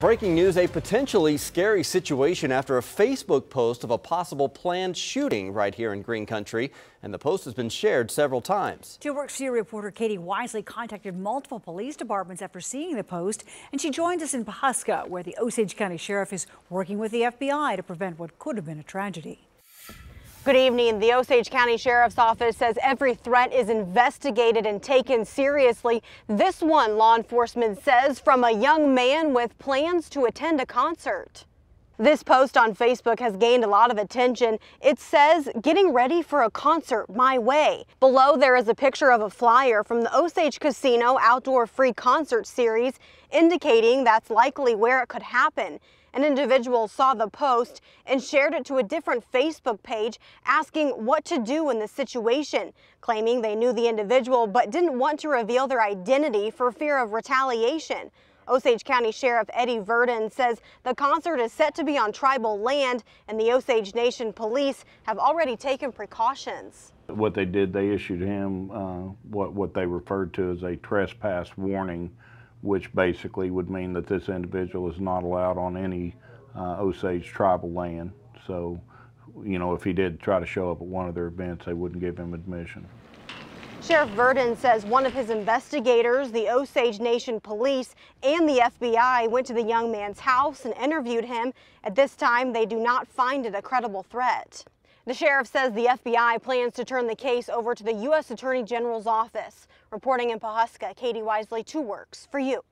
Breaking news, a potentially scary situation after a Facebook post of a possible planned shooting right here in Green Country, and the post has been shared several times. Two Works You reporter Katie Wisely contacted multiple police departments after seeing the post, and she joins us in Pawhuska, where the Osage County Sheriff is working with the FBI to prevent what could have been a tragedy. Good evening. The Osage County Sheriff's Office says every threat is investigated and taken seriously. This one, law enforcement says, from a young man with plans to attend a concert. This post on Facebook has gained a lot of attention. It says, getting ready for a concert my way. Below there is a picture of a flyer from the Osage Casino Outdoor Free Concert Series indicating that's likely where it could happen. An individual saw the post and shared it to a different Facebook page asking what to do in the situation, claiming they knew the individual but didn't want to reveal their identity for fear of retaliation. Osage County Sheriff Eddie Virden says the concert is set to be on tribal land and the Osage Nation Police have already taken precautions. What they did, they issued him uh, what, what they referred to as a trespass warning which basically would mean that this individual is not allowed on any uh, Osage tribal land. So, you know, if he did try to show up at one of their events, they wouldn't give him admission. Sheriff Virden says one of his investigators, the Osage Nation Police, and the FBI went to the young man's house and interviewed him. At this time, they do not find it a credible threat. The sheriff says the FBI plans to turn the case over to the U.S. Attorney General's office. Reporting in Pawhuska, Katie Wisely, Two Works for you.